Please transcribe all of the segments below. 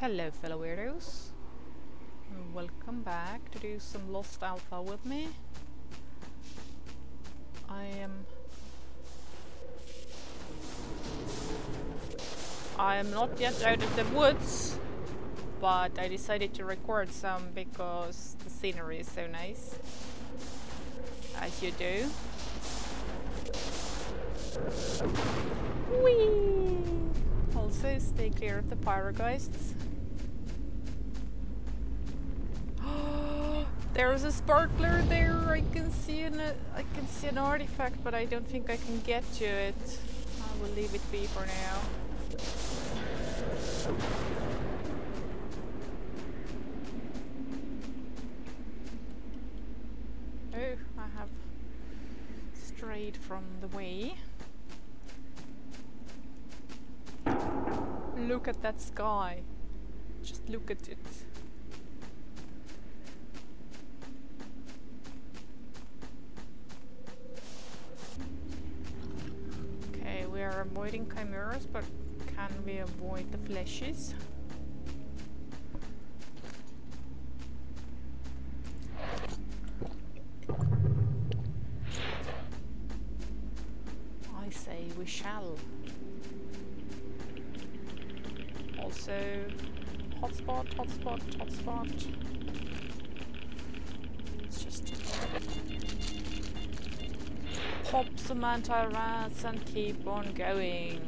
Hello fellow weirdos. Welcome back to do some Lost Alpha with me. I am... I am not yet out of the woods, but I decided to record some because the scenery is so nice. As you do. Whee! Also, stay clear of the pyrogeists. There's a sparkler there. I can see an uh, I can see an artifact, but I don't think I can get to it. I will leave it be for now. Oh, I have strayed from the way. Look at that sky. Just look at it. Okay, we are avoiding chimeras, but can we avoid the fleshes? I say we shall. Also, hotspot, hotspot, hotspot. Some antirads and keep on going.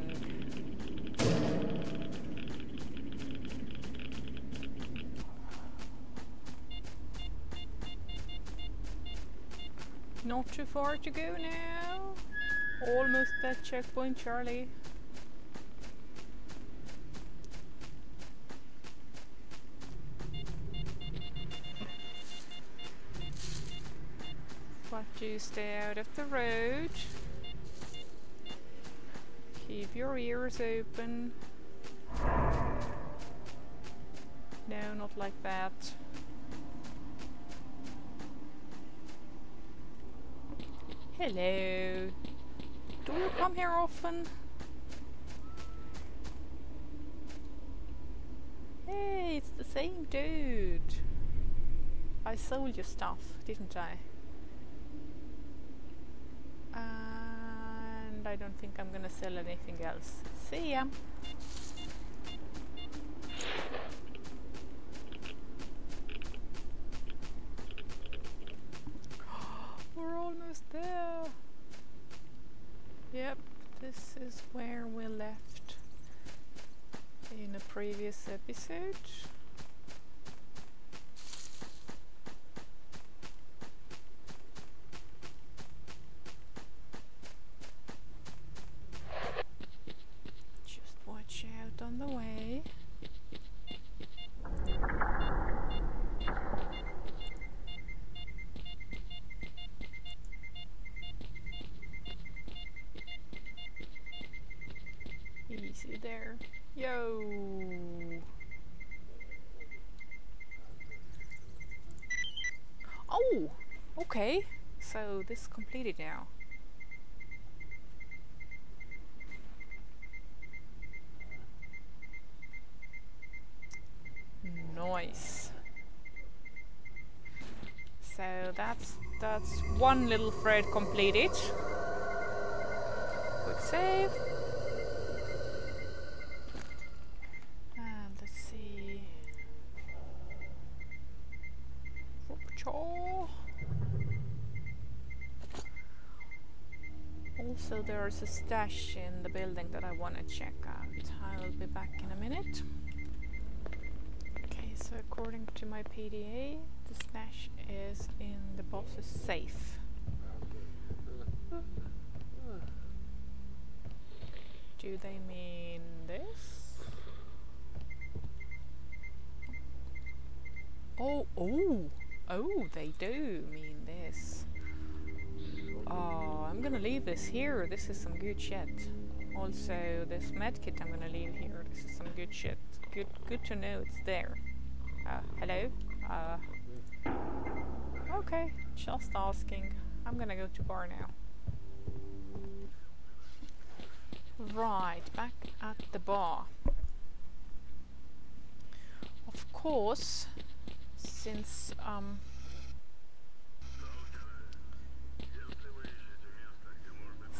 Not too far to go now. Almost at checkpoint, Charlie. But you stay out of the road. Keep your ears open. No, not like that. Hello. Do you come here often? Hey, it's the same dude. I sold you stuff, didn't I? And I don't think I'm gonna sell anything else. See ya! We're almost there! Yep, this is where we left in a previous episode. Just watch out on the way. Easy there. Yo! Oh! Okay. So this is completed now. Nice. So that's that's one little thread completed. Quick save. And let's see. Whoop-chaw. Also, there's a stash in the building that I want to check out. I'll be back in a minute. Okay, so according to my PDA, the stash is in the boss's safe. Do they mean this? Oh, oh, oh, they do mean this. Oh, I'm gonna leave this here. This is some good shit. Also, this medkit I'm gonna leave here. This is some good shit. Good, good to know it's there. Uh, hello? Uh, okay, just asking. I'm gonna go to bar now. Right, back at the bar. Of course, since um,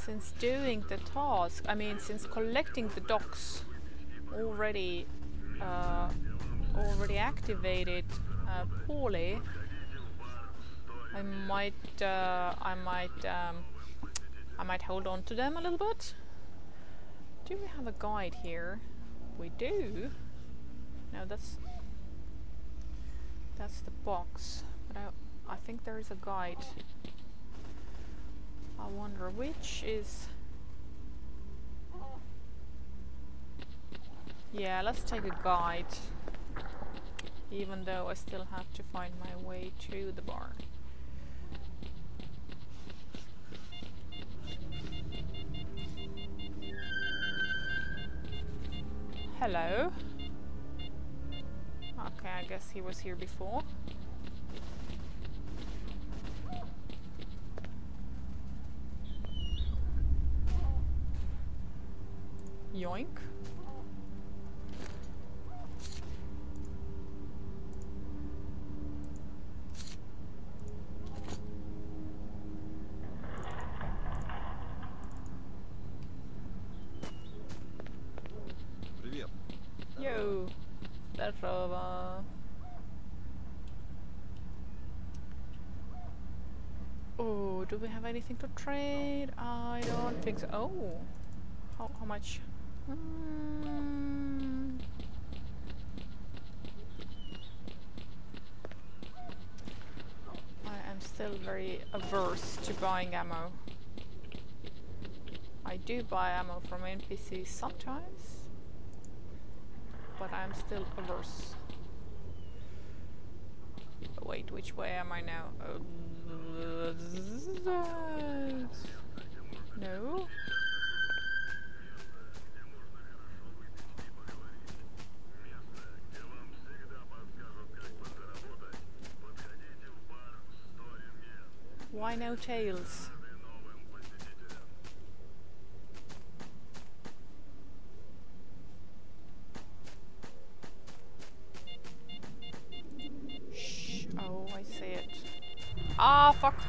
since doing the task, I mean, since collecting the docs already uh, already activated uh, poorly, I might uh, I might um, I might hold on to them a little bit. Do we have a guide here? We do. No, that's that's the box. But I I think there is a guide. I wonder which is Yeah, let's take a guide. Even though I still have to find my way to the bar. Hello. Okay, I guess he was here before. Yoink. Привет. Yo. Здорово. Oh, do we have anything to trade? I don't think so. Oh, how, how much? Mm. I am still very averse to buying ammo. I do buy ammo from NPCs sometimes, but I'm still averse. Wait, which way am I now? Uh, no. Why no tails? Shh. Oh, I see it. Ah, fuck.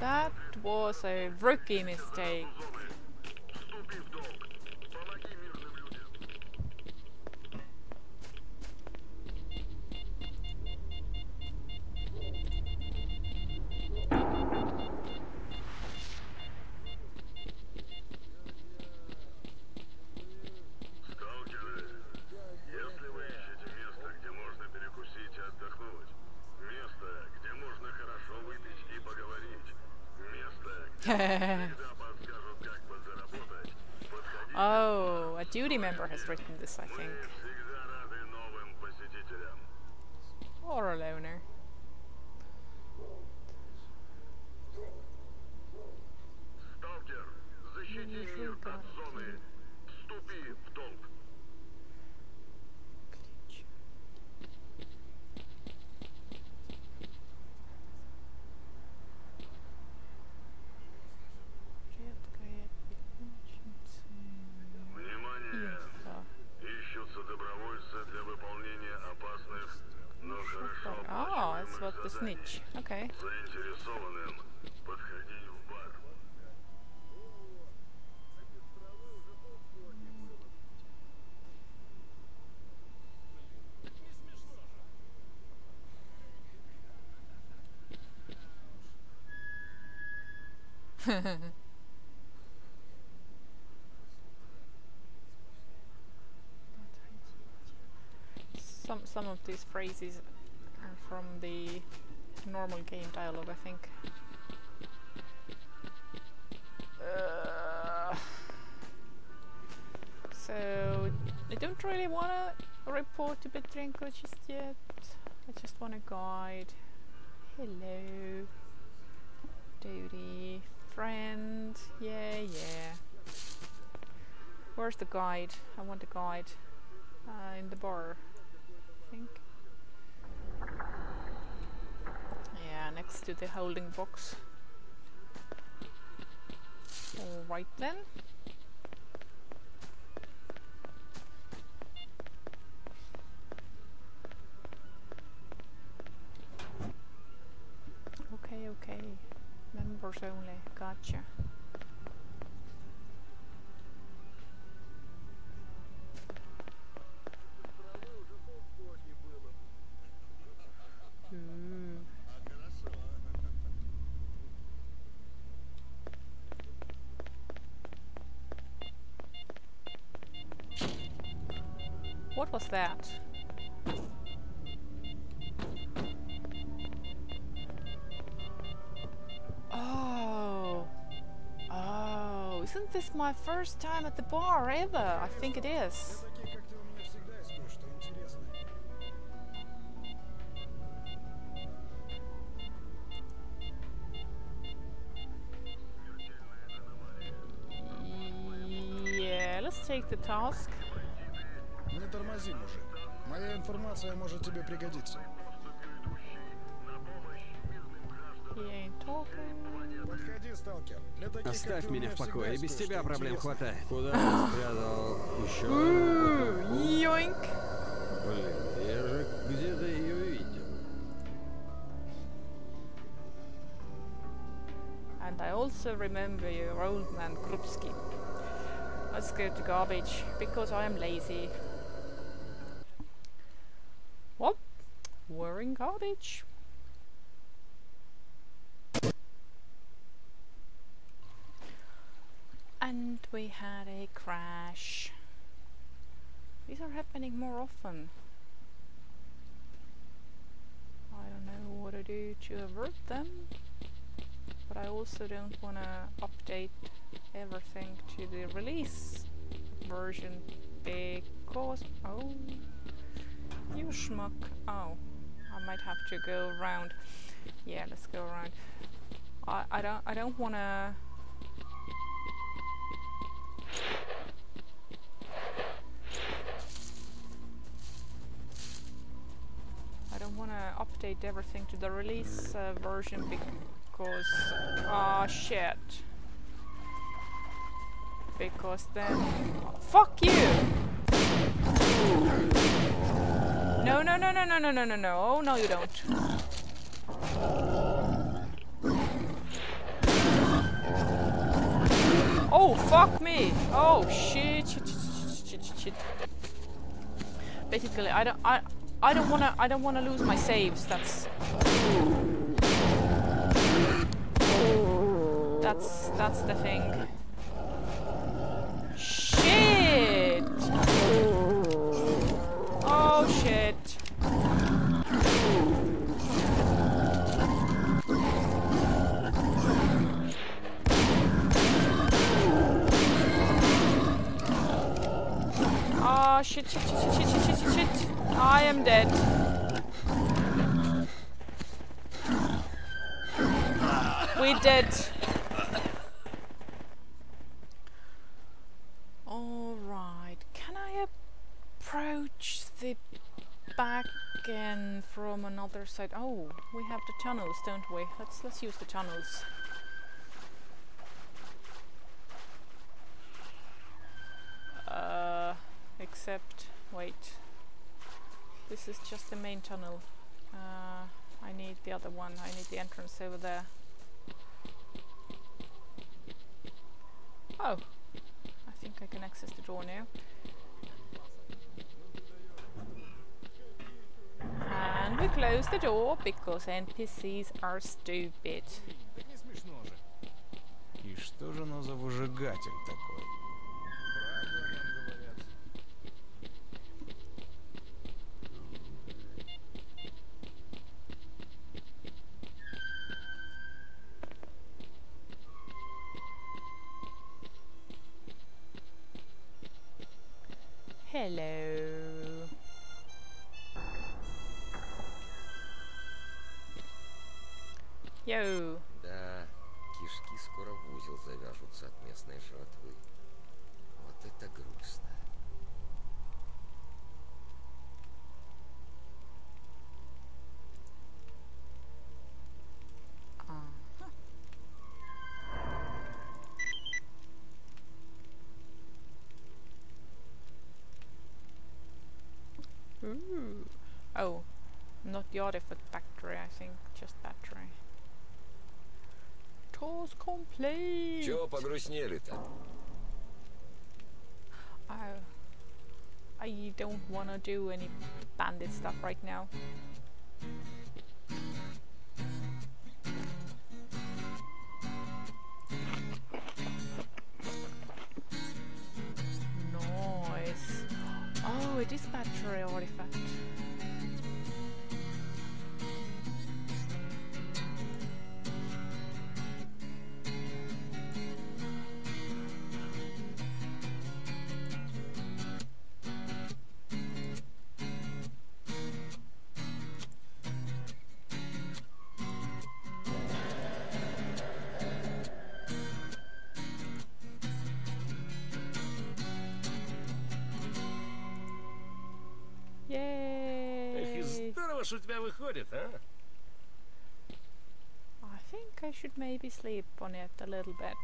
That was a rookie mistake. oh, a duty member has written this, I think. Or a loner. Okay. some some of these phrases are from the normal game dialogue, I think. Uh, so I don't really want to report to Petrenko just yet. I just want a guide. Hello, duty friend. Yeah, yeah. Where's the guide? I want the guide. Uh, in the bar, I think. to the holding box. Alright then. Okay, okay. Members only. Gotcha. that. Oh. Oh. Isn't this my first time at the bar ever? I think it is. take the task. тебе пригодиться. He ain't talking. Подходи, сталкер. Для таких, как Оставь ты, у меня в всегда покое, и есть без кое-что тебя проблем интересное. хватает. Куда ты спрятал еще Ooh, yoink. Блин, я же где-то ее видел. And I also remember your old man Krupski. Let's go to garbage because I am lazy. We're in garbage. And we had a crash. These are happening more often. I don't know what to do to avert them but I also don't want to update everything to the release version because oh you schmuck oh to go around. Yeah let's go around. I, I don't I don't want to I don't want to update everything to the release uh, version because ah shit. Because then fuck you no no no no no no no no no. Oh no you don't. Oh fuck me. Oh shit shit shit shit shit, shit, basically I don't I I don't wanna I don't wanna lose my saves. That's That's that's the thing. Shit! Shit! Shit! Shit! Shit! Shit! Shit! shit. I am dead. We're dead. Alright, can I approach the back end from another side? Oh, we have the tunnels, don't we? Let's let's use the tunnels. Uh, except, wait. This is just the main tunnel. Uh, I need the other one. I need the entrance over there. Oh, I think I can access the door now. And we close the door because NPCs are stupid. Так не смешно же. И что же оно за выжигатель такой? Hello. Yo. not the artifact factory, I think, just battery. Task complete! Чего погрустнели-то? Oh. I don't wanna do any bandit stuff right now. Nice. Oh, it is battery artifact. ж у тебя выходит, а? I think I should maybe sleep on it a little bit.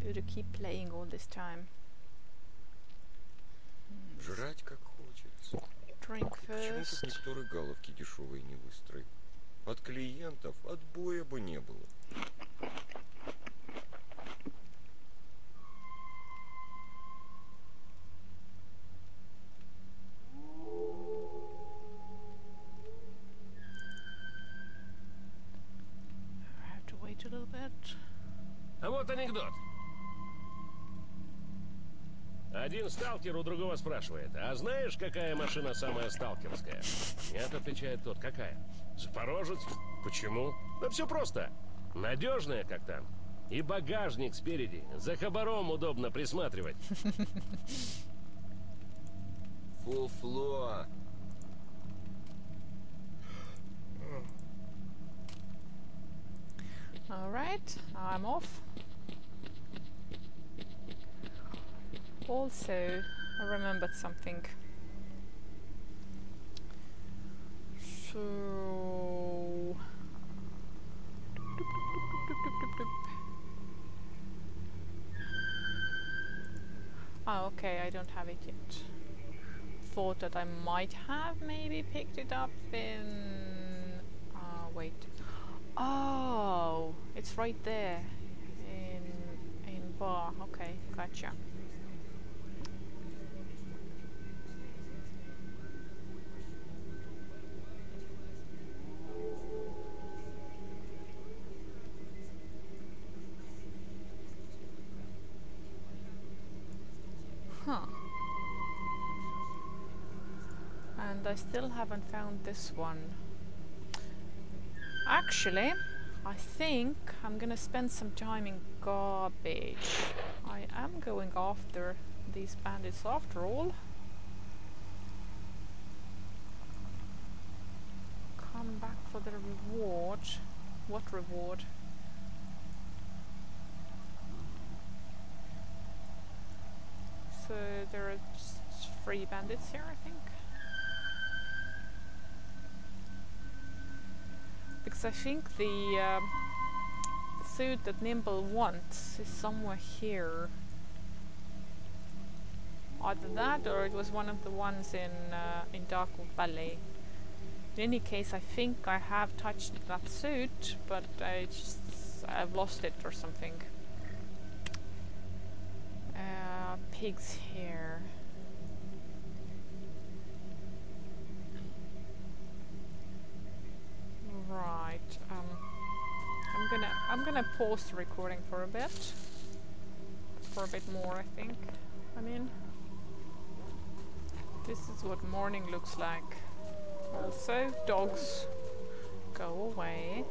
To keep playing all this time. Жрать как хочется. Drink Почему тут first. никто рыгаловки дешевые не выстроит? От клиентов отбоя бы не было. Один сталкер у другого спрашивает, а знаешь, какая машина самая сталкерская? Нет, отвечает тот, какая? Запорожец. Почему? Да все просто. Надежная, как танк. И багажник спереди. За хабаром удобно присматривать. Фуфло. Alright, I'm off. Also, I remembered something. So. Oh, okay, I don't have it yet. Thought that I might have maybe picked it up in. Uh, wait. Oh, it's right there in in bar. Okay, gotcha. Still haven't found this one. Actually, I think I'm gonna spend some time in garbage. I am going after these bandits after all. Come back for the reward. What reward? So there are three bandits here, I think. Because I think the, um, suit that Nimble wants is somewhere here. Either that or it was one of the ones in uh, in Darkwood Valley. In any case, I think I have touched that suit, but I just I've lost it or something. Uh, pigs here. Right. Um, I'm gonna I'm gonna pause the recording for a bit. For a bit more, I think. I mean, this is what morning looks like. Also, dogs, go away.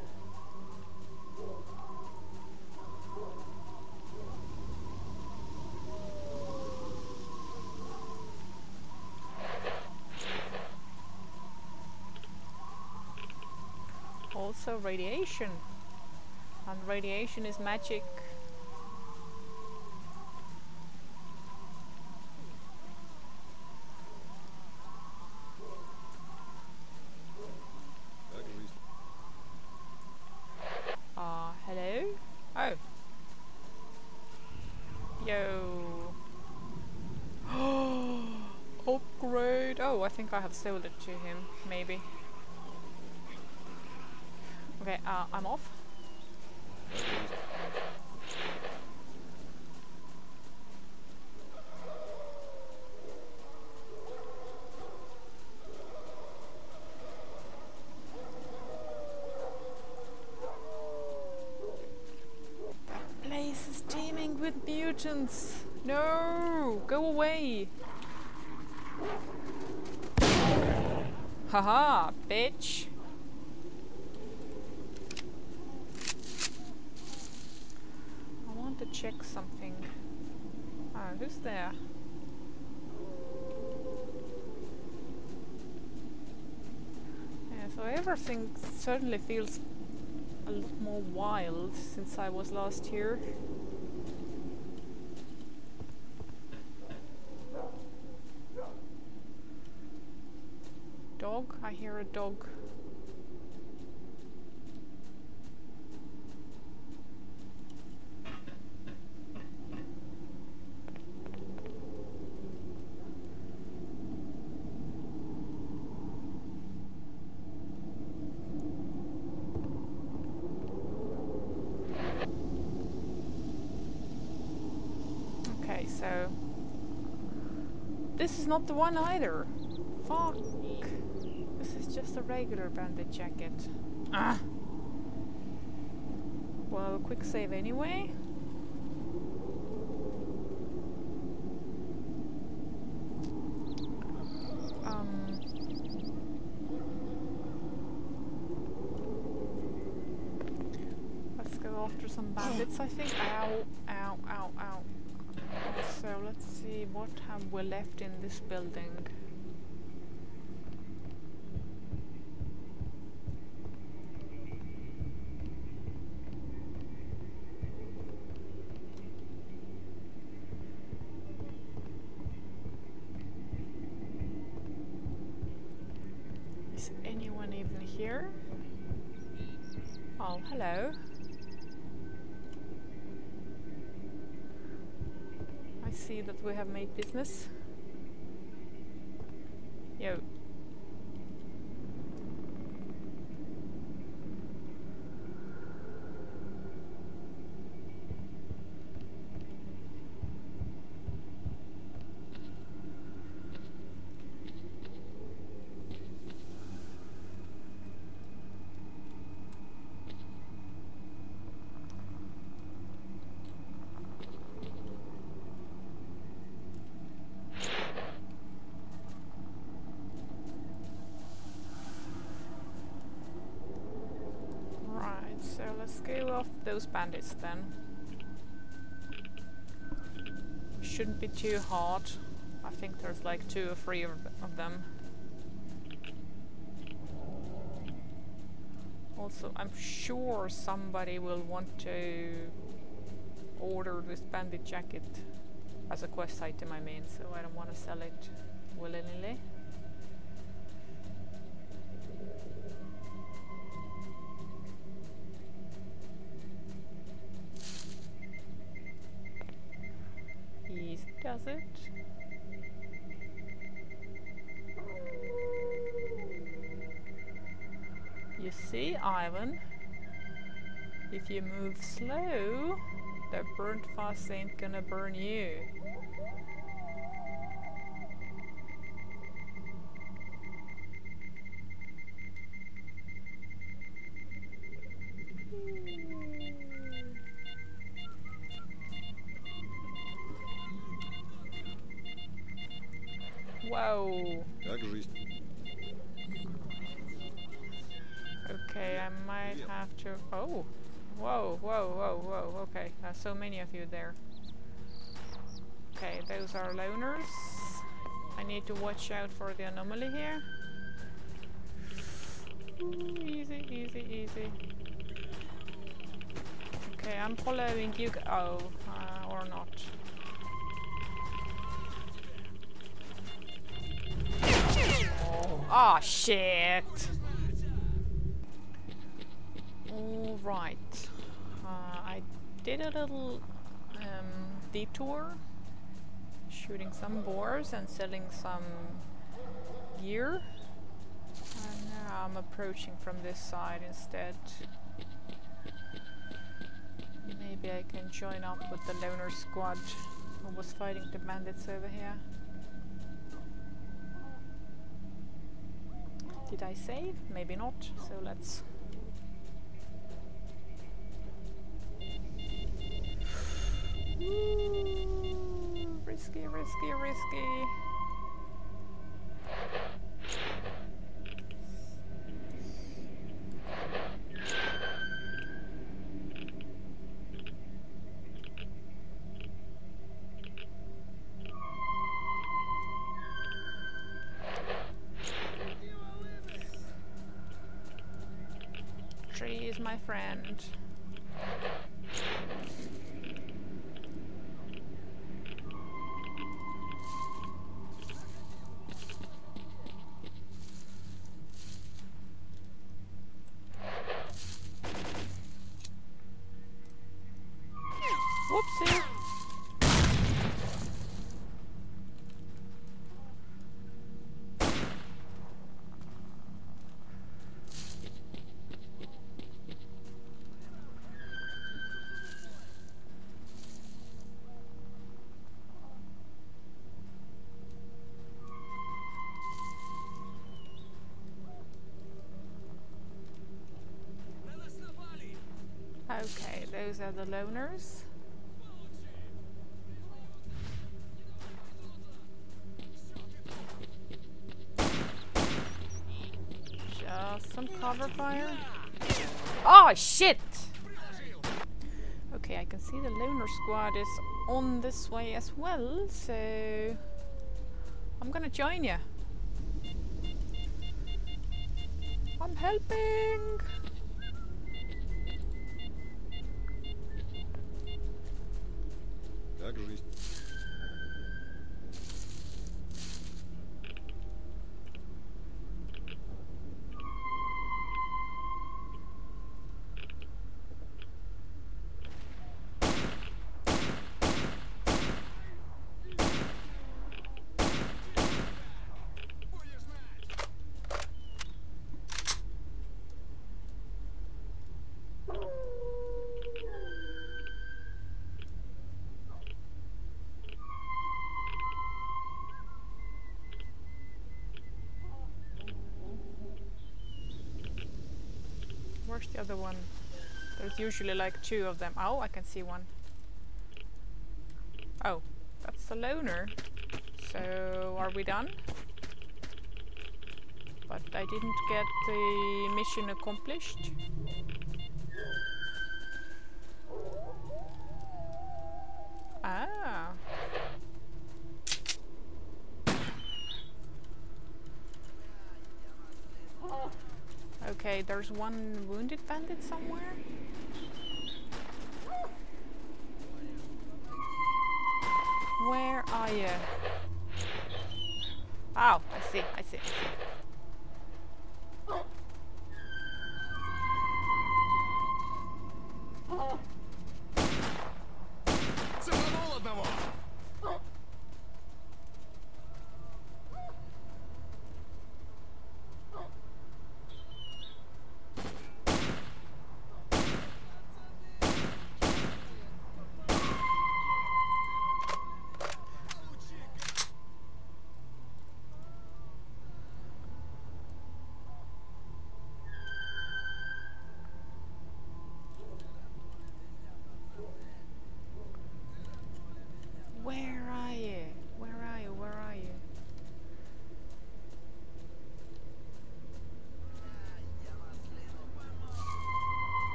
Also radiation. And radiation is magic. Uh, hello? Oh. Yo. Upgrade. Oh, I think I have sold it to him, maybe. Okay, uh, I'm off. That place is teeming with mutants. No, go away. Haha, bitch. I want to check something. Oh, who's there? Yeah, so everything certainly feels a lot more wild since I was last here. Dog? I hear a dog. Okay, so this is not the one either. Fuck. This is just a regular bandit jacket. Ah. Well, quick save anyway. Um. Let's go after some bandits, I think. Ow, ow. So let's see what have we left in this building. Is anyone even here? Oh, hello. I see that we have made business. Yo. Right, so let's go after those bandits then. Shouldn't be too hard. I think there's like two or three of, them. Also, I'm sure somebody will want to order this bandit jacket as a quest item, I mean, so I don't want to sell it willy-nilly. You see, Ivan, if you move slow, the burnt fuzz ain't gonna burn you. Whoa, whoa, whoa, whoa. Okay, so many of you there. Okay, those are loners. I need to watch out for the anomaly here. Easy, easy, easy. Okay, I'm following you. Oh, uh, or not. Ah, shit. All right. I did a little um, detour, shooting some boars and selling some gear. And now I'm approaching from this side instead. Maybe I can join up with the loner squad who was fighting the bandits over here. Did I save? Maybe not, so let's... risky. Tree is my friend. Those are the loners. Just some cover fire. Oh shit! Okay, I can see the loner squad is on this way as well, so I'm gonna join you. I'm helping. Where's the other one? There's usually like two of them. Oh, I can see one. Oh, that's the loner. So, are we done? But I didn't get the mission accomplished. Ah. There's one wounded bandit somewhere. Where are you? Oh, I see, I see, I see.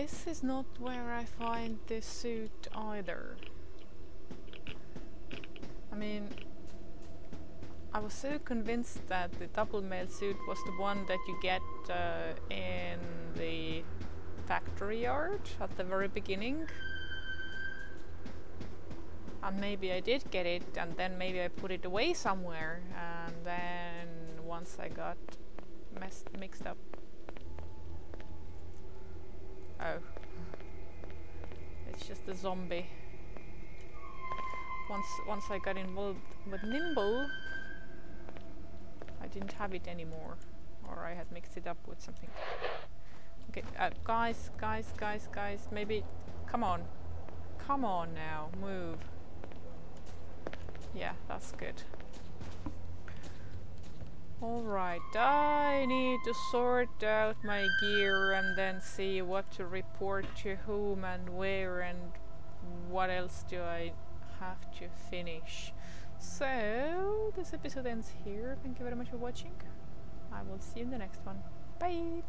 This is not where I find this suit either. I mean, I was so convinced that the double mail suit was the one that you get uh, in the factory yard at the very beginning. And maybe I did get it, and then maybe I put it away somewhere, and then once I got messed mixed up. Oh. It's just a zombie. Once once I got involved with Nimble, I didn't have it anymore. Or I had mixed it up with something. Okay, uh, guys, guys, guys, guys, maybe... Come on. Come on now, move. Yeah, that's good. Alright, I need to sort out my gear and then see what to report to whom and where and what else do I have to finish. So, this episode ends here. Thank you very much for watching. I will see you in the next one. Bye!